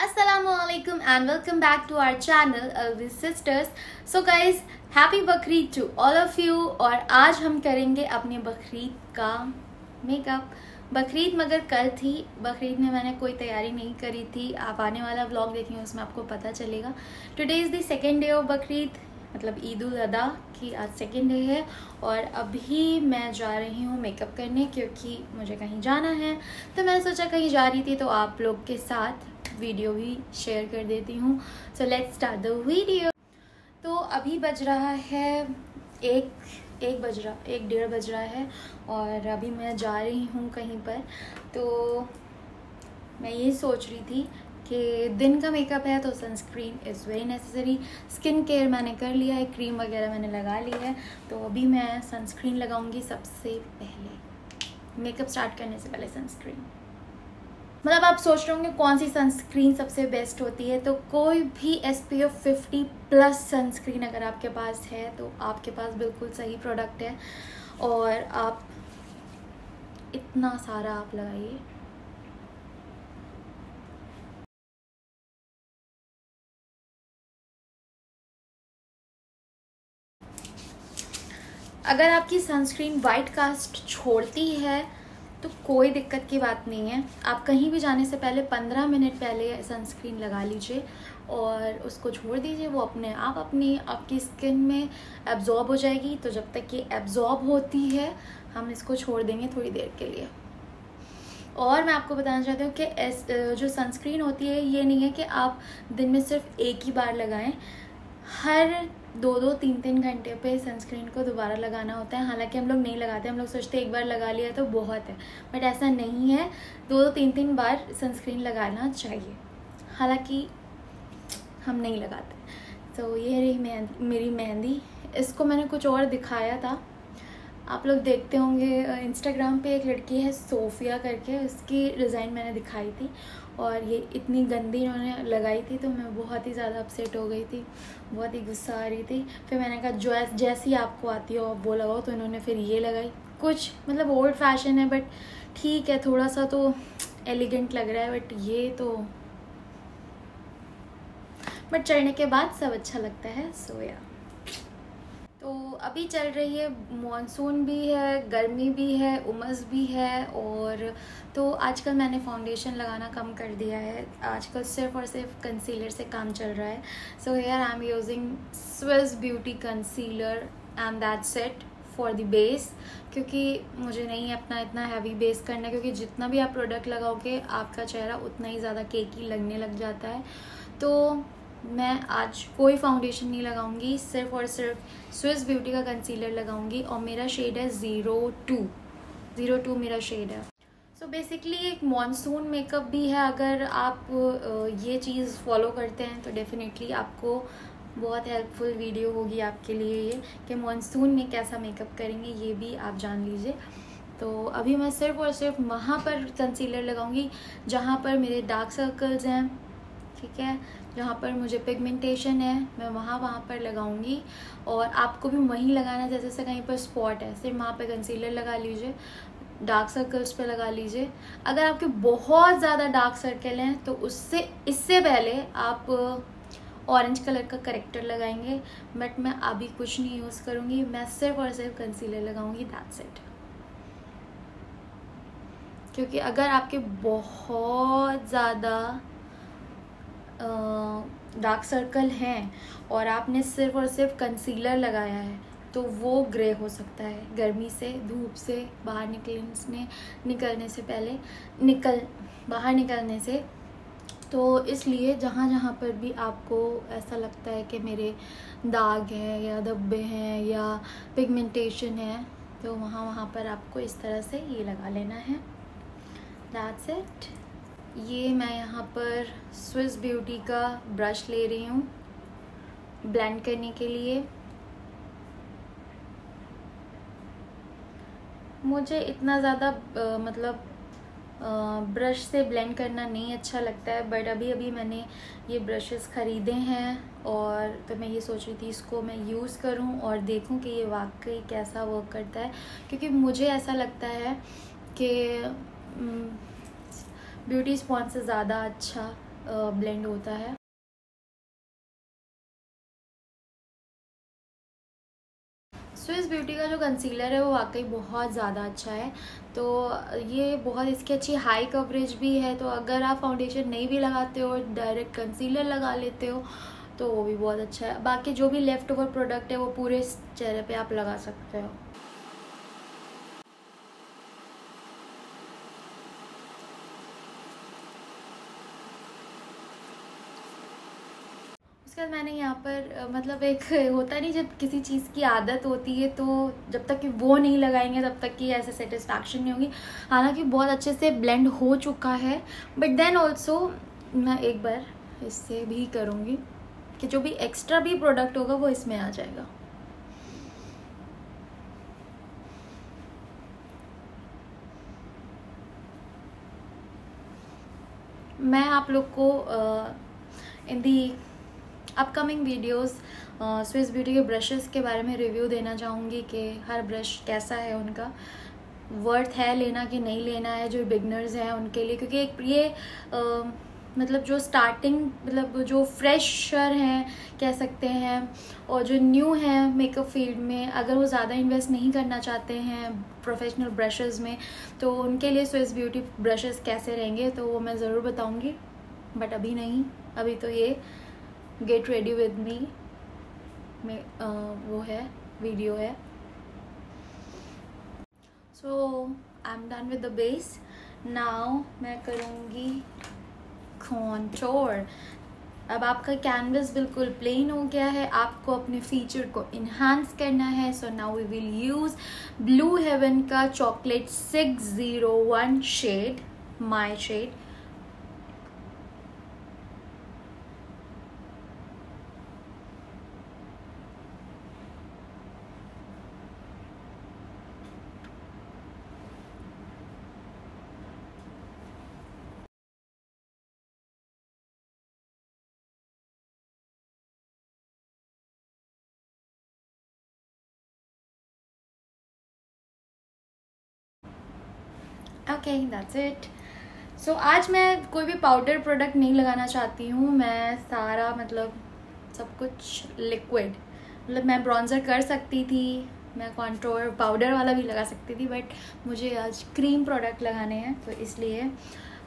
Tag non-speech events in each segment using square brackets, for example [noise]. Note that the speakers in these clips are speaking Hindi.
Assalamualaikum and welcome back to our channel Alvis Sisters. So guys, happy Bakrid to all of you और आज हम करेंगे अपने बकरीद का मेकअप बकरीद मगर कल थी। बकरीद में मैंने कोई तैयारी नहीं करी थी। आप आने वाला व्लॉग देखेंगे उसमें आपको पता चलेगा। Today is the second day of Bakrid मतलब ईद उल अदा की आज सेकेंड डे है। और अभी मैं जा रही हूँ मेकअप करने क्योंकि मुझे कहीं जाना है। तो मैंने सोचा कहीं जा रही थी तो आप लोग के साथ वीडियो भी शेयर कर देती हूँ। So let's start the video तो अभी बज रहा है एक एक बज रहा, एक डेढ़ बज रहा है और अभी मैं जा रही हूँ कहीं पर। तो मैं ये सोच रही थी कि दिन का मेकअप है तो sunscreen is very necessary skin care मैंने कर लिया है क्रीम वगैरह मैंने लगा ली है। तो अभी मैं सनस्क्रीन लगाऊँगी सबसे पहले। मेकअप स्टार्ट करने से पहले सनस्क्रीन मतलब आप सोच रहे होंगे कौन सी सनस्क्रीन सबसे बेस्ट होती है तो कोई भी S P F fifty plus sunscreen अगर आपके पास है तो आपके पास बिल्कुल सही प्रोडक्ट है। और आप इतना सारा आप लगाइए। अगर आपकी सनस्क्रीन वाइट कास्ट छोड़ती है तो कोई दिक्कत की बात नहीं है। आप कहीं भी जाने से पहले पंद्रह मिनट पहले सनस्क्रीन लगा लीजिए और उसको छोड़ दीजिए। वो अपने आप अपनी, आपकी स्किन में एब्जॉर्ब हो जाएगी। तो जब तक ये एब्जॉर्ब होती है, हम इसको छोड़ देंगे थोड़ी देर के लिए। और मैं आपको बताना चाहती हूँ कि जो सनस्क्रीन होती है, ये नहीं है कि आप दिन में सिर्फ़ एक ही बार लगाएँ। हर दो दो तीन तीन घंटे पे सनस्क्रीन को दोबारा लगाना होता है। हालाँकि हम लोग नहीं लगाते, हम लोग सोचते एक बार लगा लिया तो बहुत है। बट ऐसा नहीं है। दो दो तीन तीन बार सनस्क्रीन लगाना चाहिए। हालाँकि हम नहीं लगाते। तो ये रही मेहंदी, मेरी मेहंदी। इसको मैंने कुछ और दिखाया था। आप लोग देखते होंगे इंस्टाग्राम पे एक लड़की है, सोफिया करके, उसकी डिज़ाइन मैंने दिखाई थी और ये इतनी गंदी इन्होंने लगाई थी तो मैं बहुत ही ज़्यादा अपसेट हो गई थी, बहुत ही गुस्सा आ रही थी। फिर मैंने कहा, जो जैसी आपको आती हो, आप वो लगाओ। तो इन्होंने फिर ये लगाई। कुछ मतलब ओल्ड फ़ैशन है बट ठीक है थोड़ा सा तो एलिगेंट लग रहा है बट ये तो बट चढ़ने के बाद सब अच्छा लगता है सोया अभी चल रही है मॉनसून भी है, गर्मी भी है, उमस भी है और तो आजकल मैंने फाउंडेशन लगाना कम कर दिया है। आजकल सिर्फ़ और सिर्फ़ कंसीलर से काम चल रहा है। So here I am using Swiss Beauty concealer and that set for the base क्योंकि मुझे नहीं अपना इतना हैवी बेस करना क्योंकि जितना भी आप प्रोडक्ट लगाओगे, आपका चेहरा उतना ही ज़्यादा केकी लगने लग जाता है। तो मैं आज कोई फाउंडेशन नहीं लगाऊँगी, सिर्फ़ और सिर्फ़ स्विस ब्यूटी का कंसीलर लगाऊँगी और मेरा शेड है ज़ीरो टू ज़ीरो टू मेरा शेड है। सो so बेसिकली एक मॉनसून मेकअप भी है, अगर आप ये चीज़ फॉलो करते हैं तो डेफिनेटली आपको बहुत हेल्पफुल वीडियो होगी आपके लिए ये, कि मॉनसून में कैसा मेकअप करेंगे, ये भी आप जान लीजिए। तो अभी मैं सिर्फ़ और सिर्फ़ वहाँ पर कंसीलर लगाऊँगी, जहाँ पर मेरे डार्क सर्कल्स हैं, ठीक है? जहाँ पर मुझे पिगमेंटेशन है, मैं वहाँ वहाँ पर लगाऊँगी। और आपको भी वहीं लगाना जैसे जैसे कहीं पर स्पॉट है, सिर्फ़ वहाँ पे कंसीलर लगा लीजिए डार्क सर्कल्स पे लगा लीजिए। अगर आपके बहुत ज़्यादा डार्क सर्कल हैं तो उससे, इससे पहले आप ऑरेंज कलर का करेक्टर लगाएँगे। बट मैं अभी कुछ नहीं यूज़ करूँगी, मैं सिर्फ़ और सिर्फ़ कंसीलर लगाऊँगी दैट्स इट क्योंकि अगर आपके बहुत ज़्यादा डार्क सर्कल हैं और आपने सिर्फ़ और सिर्फ़ कंसीलर लगाया है तो वो ग्रे हो सकता है। गर्मी से, धूप से, बाहर निकलने निकलने से पहले, निकल, बाहर निकलने से। तो इसलिए जहाँ जहाँ पर भी आपको ऐसा लगता है कि मेरे दाग हैं या धब्बे हैं या पिगमेंटेशन है तो वहाँ वहाँ पर आपको इस तरह से ये लगा लेना है। दैट्स इट ये मैं यहाँ पर स्विस ब्यूटी का ब्रश ले रही हूँ ब्लेंड करने के लिए। मुझे इतना ज़्यादा मतलब ब्रश से ब्लेंड करना नहीं अच्छा लगता है बट अभी अभी मैंने ये ब्रशेस ख़रीदे हैं और तो मैं ये सोच रही थी इसको मैं यूज़ करूँ और देखूँ कि ये वाकई कैसा वर्क करता है। क्योंकि मुझे ऐसा लगता है कि ब्यूटी स्पॉन्ज से ज़्यादा अच्छा ब्लेंड होता है। स्विस ब्यूटी का जो कंसीलर है, वो वाकई बहुत ज़्यादा अच्छा है। तो ये बहुत, इसकी अच्छी हाई कवरेज भी है तो अगर आप फाउंडेशन नहीं भी लगाते हो डायरेक्ट कंसीलर लगा लेते हो तो वो भी बहुत अच्छा है। बाकी जो भी लेफ़्ट ओवर प्रोडक्ट है, वो पूरे चेहरे पे आप लगा सकते हो। उसके बाद मैंने यहाँ पर मतलब एक [laughs] होता नहीं जब किसी चीज़ की आदत होती है तो जब तक कि वो नहीं लगाएँगे तब तक कि ऐसे सेटिस्फैक्शन नहीं होगी। हालाँकि बहुत अच्छे से ब्लेंड हो चुका है बट देन ऑल्सो मैं एक बार इससे भी करूँगी कि जो भी एक्स्ट्रा भी प्रोडक्ट होगा वो इसमें आ जाएगा। मैं आप लोग को in the upcoming videos Swiss Beauty के ब्रशेस के बारे में रिव्यू देना चाहूँगी कि हर ब्रश कैसा है उनका वर्थ है लेना कि नहीं लेना है जो बिगनर्स हैं उनके लिए क्योंकि एक ये आ, मतलब जो स्टार्टिंग मतलब जो फ्रेशर हैं कह सकते हैं और जो न्यू हैं मेकअप फ़ील्ड में अगर वो ज़्यादा इन्वेस्ट नहीं करना चाहते हैं प्रोफेशनल ब्रशेस में तो उनके लिए स्विस ब्यूटी ब्रशेस कैसे रहेंगे तो वो मैं ज़रूर बताऊँगी बट अभी नहीं अभी तो ये गेट रेडी विद मी में वो है वीडियो है. So I am done with the base now मैं करूँगी कॉन्टोर अब आपका कैनवस बिल्कुल प्लेन हो गया है. आपको अपने फीचर को इन्हांस करना है. So now we will use Blue Heaven का chocolate six zero one shade my shade okay that's it so आज मैं कोई भी पाउडर प्रोडक्ट नहीं लगाना चाहती हूँ। मैं सारा मतलब सब कुछ लिक्विड मतलब मैं ब्रॉन्जर कर सकती थी, मैं कॉन्ट्रोर पाउडर वाला भी लगा सकती थी बट मुझे आज क्रीम प्रोडक्ट लगाने हैं तो इसलिए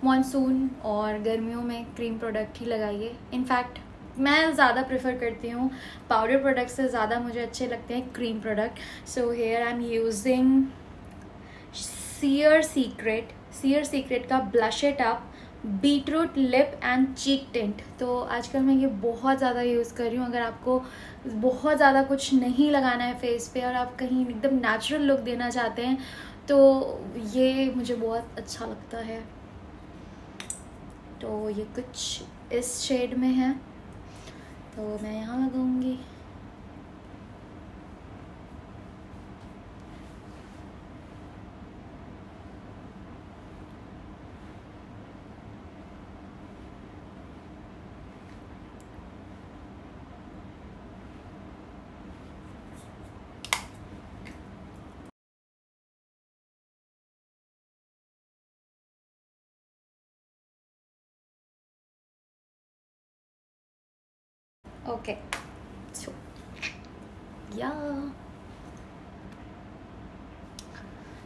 मानसून और गर्मियों में क्रीम प्रोडक्ट ही लगाइए. इनफैक्ट मैं ज़्यादा प्रेफर करती हूँ पाउडर प्रोडक्ट से ज़्यादा मुझे अच्छे लगते हैं cream product so here I am using sheer secret sheer secret का blush it up beetroot lip and cheek tint तो आजकल मैं ये बहुत ज़्यादा यूज़ कर रही हूँ। अगर आपको बहुत ज़्यादा कुछ नहीं लगाना है फेस पे और आप कहीं एकदम नेचुरल लुक देना चाहते हैं तो ये मुझे बहुत अच्छा लगता है। तो ये कुछ इस शेड में है। तो मैं यहाँ लगाऊँगी। ओके सो या।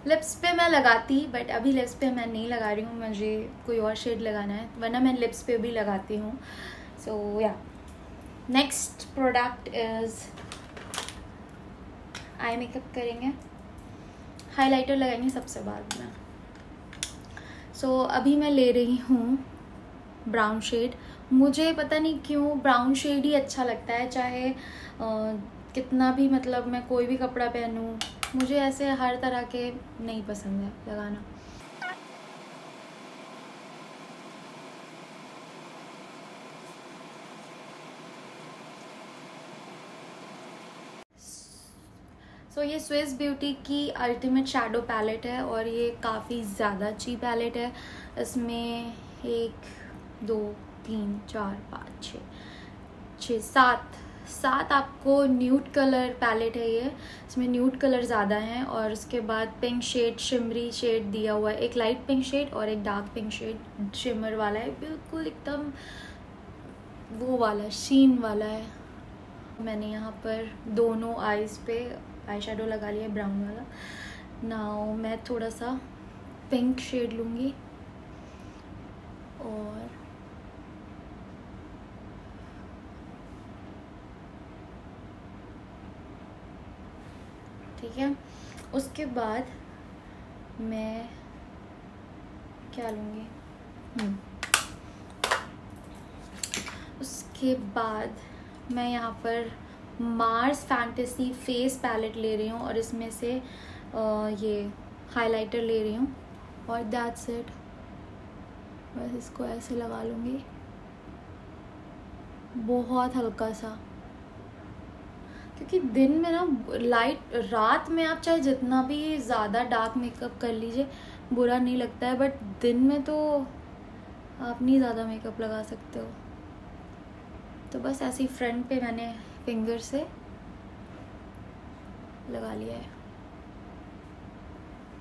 लिप्स पे मैं लगाती बट अभी लिप्स पे मैं नहीं लगा रही हूँ मुझे कोई और शेड लगाना है वरना मैं लिप्स पे भी लगाती हूँ। So yeah. Next product is eye makeup करेंगे। हाइलाइटर लगाएँगे सबसे बाद में। सो so, अभी मैं ले रही हूँ ब्राउन शेड मुझे पता नहीं क्यों ब्राउन शेड ही अच्छा लगता है चाहे आ, कितना भी मतलब मैं कोई भी कपड़ा पहनूँ मुझे ऐसे हर तरह के नहीं पसंद है लगाना। सो ये स्विस ब्यूटी की अल्टीमेट शेडो पैलेट है और ये काफ़ी ज़्यादा अच्छी पैलेट है। इसमें एक दो, तीन, चार, पाँच, छः। छः, सात। सात आपको न्यूट कलर पैलेट है ये। इसमें न्यूट कलर ज़्यादा हैं और उसके बाद पिंक शेड शिमरी शेड दिया हुआ है। एक लाइट पिंक शेड और एक डार्क पिंक शेड शिमर वाला है। बिल्कुल एकदम वो वाला शीन वाला है। मैंने यहाँ पर दोनों आईज़ पे आई शेडो लगा लिया ब्राउन वाला। नाउ मैं थोड़ा सा पिंक शेड लूँगी। और ठीक है? उसके बाद मैं क्या लूँगी? हम्म। उसके बाद मैं यहाँ पर मार्स फैंटेसी फेस पैलेट ले रही हूँ और इसमें से ये हाइलाइटर ले रही हूँ और दैट्स इट बस इसको ऐसे लगा लूँगी। बहुत हल्का सा। क्योंकि दिन में ना लाइट रात में आप चाहे जितना भी ज़्यादा डार्क मेकअप कर लीजिए, बुरा नहीं लगता है बट दिन में तो आप नहीं ज़्यादा मेकअप लगा सकते हो। तो बस ऐसे ही फ्रंट पे मैंने फिंगर से लगा लिया है।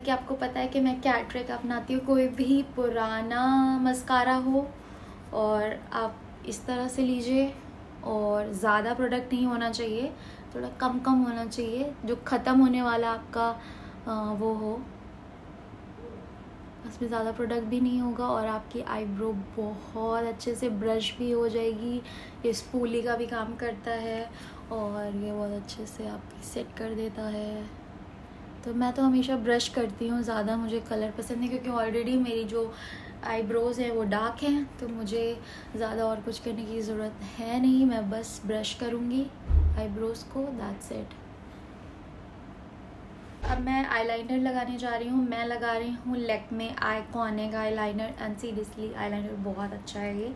कि आपको पता है कि मैं क्या ट्रिक अपनाती हूँ, कोई भी पुराना मस्कारा हो और आप इस तरह से लीजिए और ज़्यादा प्रोडक्ट नहीं होना चाहिए। थोड़ा कम कम होना चाहिए, जो ख़त्म होने वाला आपका वो हो। उसमें ज़्यादा प्रोडक्ट भी नहीं होगा और आपकी आईब्रो बहुत अच्छे से ब्रश भी हो जाएगी। ये स्पूली का भी काम करता है और ये बहुत अच्छे से आपकी सेट कर देता है। तो मैं तो हमेशा ब्रश करती हूँ, ज़्यादा मुझे कलर पसंद नहीं क्योंकि ऑलरेडी मेरी जो आईब्रोज़ हैं वो डार्क हैं तो मुझे ज़्यादा और कुछ करने की ज़रूरत है नहीं। मैं बस ब्रश करूँगी। आईब्रोज़ को दैट्स इट अब मैं आईलाइनर लगाने जा रही हूँ। मैं लगा रही हूँ Lakme Eyeconic eyeliner and seriously eyeliner बहुत अच्छा है ये।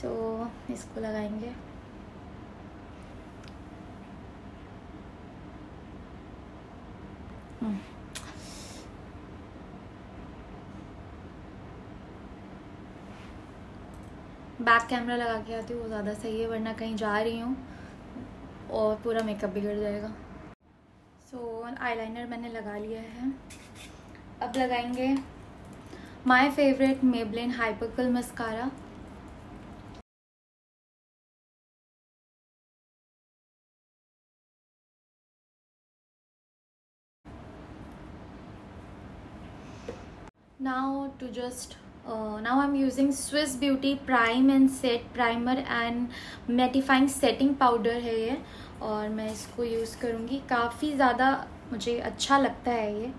सो so, इसको लगाएँगे। बैक कैमरा लगा के आती हूँ वो ज़्यादा सही है वरना कहीं जा रही हूँ। और पूरा मेकअप बिगड़ जाएगा। सो so, आईलाइनर मैंने लगा लिया है। अब लगाएँगे my favourite Maybelline Hypercurl mascara now to just uh, now I'm using Swiss Beauty Prime and Set Primer and Mattifying Setting Powder है ये और मैं इसको यूज़ करूँगी। काफ़ी ज़्यादा मुझे अच्छा लगता है ये।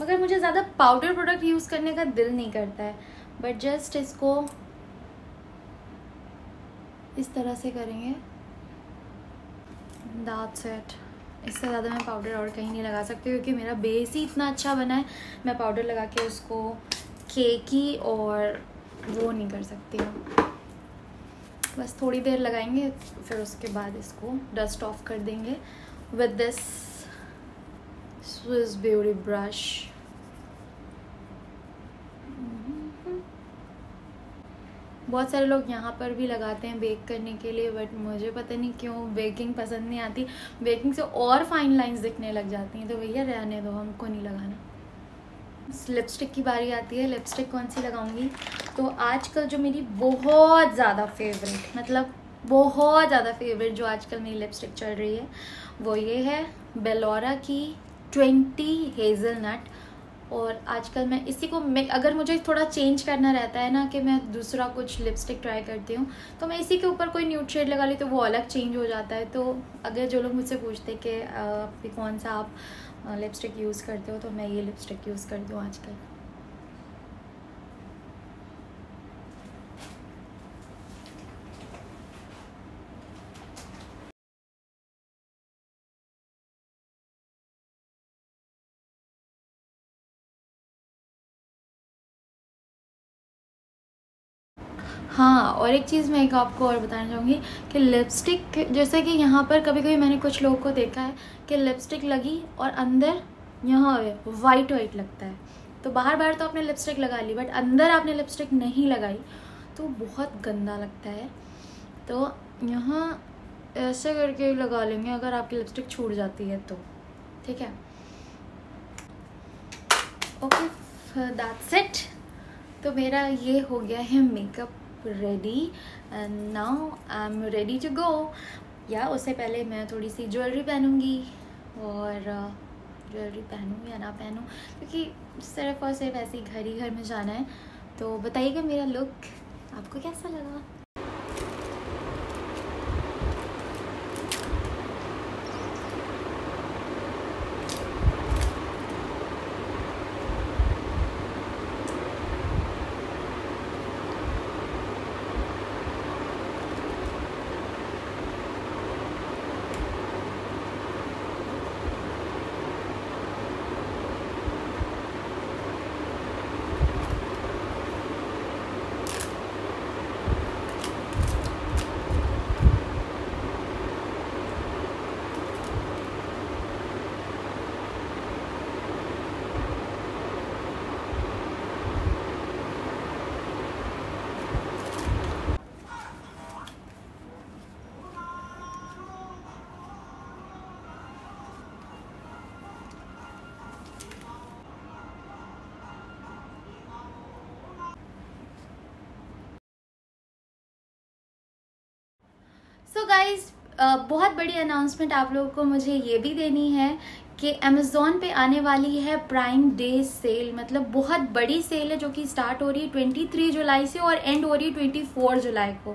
मगर मुझे ज़्यादा पाउडर प्रोडक्ट यूज़ करने का दिल नहीं करता है। बट जस्ट इसको इस तरह से करेंगे। दाँत सेट इससे ज़्यादा मैं पाउडर और कहीं नहीं लगा सकती क्योंकि मेरा बेस ही इतना अच्छा बना है। मैं पाउडर लगा के उसको केकी और वो नहीं कर सकती हूँ बस थोड़ी देर लगाएँगे, फिर उसके बाद इसको डस्ट ऑफ़ कर देंगे with this Swiss beauty brush बहुत सारे लोग यहाँ पर भी लगाते हैं बेक करने के लिए बट मुझे पता नहीं क्यों बेकिंग पसंद नहीं आती। बेकिंग से और फाइन लाइंस दिखने लग जाती हैं तो भैया रहने दो, हमको नहीं लगाना। लिपस्टिक की बारी आती है लिपस्टिक कौन सी लगाऊँगी? तो आजकल जो मेरी बहुत ज़्यादा फेवरेट मतलब बहुत ज़्यादा फेवरेट जो आजकल मेरी लिपस्टिक चल रही है, वो ये है बेलोरा की ट्वेंटी हेज़ल नट और आजकल मैं इसी को मैं, अगर मुझे थोड़ा चेंज करना रहता है ना कि मैं दूसरा कुछ लिपस्टिक ट्राई करती हूँ तो मैं इसी के ऊपर कोई न्यूट शेड लगा ली तो वो अलग चेंज हो जाता है। तो अगर जो लोग मुझसे पूछते कि कौन सा आप लिपस्टिक यूज़ करते हो? तो मैं ये लिपस्टिक यूज़ करती हूँ आजकल हाँ और एक चीज़ मैं एक आपको और बताना चाहूँगी कि लिपस्टिक जैसे कि यहाँ पर कभी कभी मैंने कुछ लोगों को देखा है कि लिपस्टिक लगी और अंदर यहाँ वाइट वाइट लगता है। तो बाहर बाहर तो आपने लिपस्टिक लगा ली बट अंदर आपने लिपस्टिक नहीं लगाई तो बहुत गंदा लगता है। तो यहाँ ऐसे करके लगा लेंगे, अगर आपकी लिपस्टिक छूट जाती है तो। ठीक है? ओके दैट्स इट तो मेरा ये हो गया है makeup ready and now I am ready to go या उससे पहले मैं थोड़ी सी ज्वेलरी पहनूँगी, और ज्वेलरी पहनूँ या ना पहनूँ, क्योंकि सिर्फ़ और सिर्फ़ ऐसे ही घर ही घर में जाना है। तो बताइएगा मेरा लुक आपको कैसा लगा? सो so गाइज़ बहुत बड़ी अनाउंसमेंट आप लोगों को मुझे ये भी देनी है कि अमेज़ोन पे आने वाली है प्राइम डे सेल मतलब बहुत बड़ी सेल है जो कि स्टार्ट हो रही है ट्वेंटी थ्री जुलाई से और एंड हो रही है ट्वेंटी फोर जुलाई को।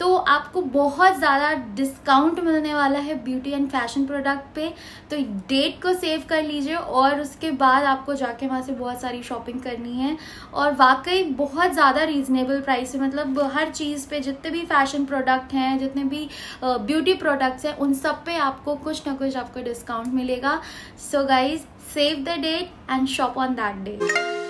तो आपको बहुत ज़्यादा डिस्काउंट मिलने वाला है ब्यूटी एंड फ़ैशन प्रोडक्ट पे। तो डेट को सेव कर लीजिए और उसके बाद आपको जाके वहाँ से बहुत सारी शॉपिंग करनी है। और वाकई बहुत ज़्यादा रीजनेबल प्राइस है मतलब हर चीज़ पे जितने भी फ़ैशन प्रोडक्ट हैं, जितने भी ब्यूटी प्रोडक्ट्स हैं, उन सब पे आपको कुछ ना कुछ आपको डिस्काउंट मिलेगा। So guys, save the date and shop on that day.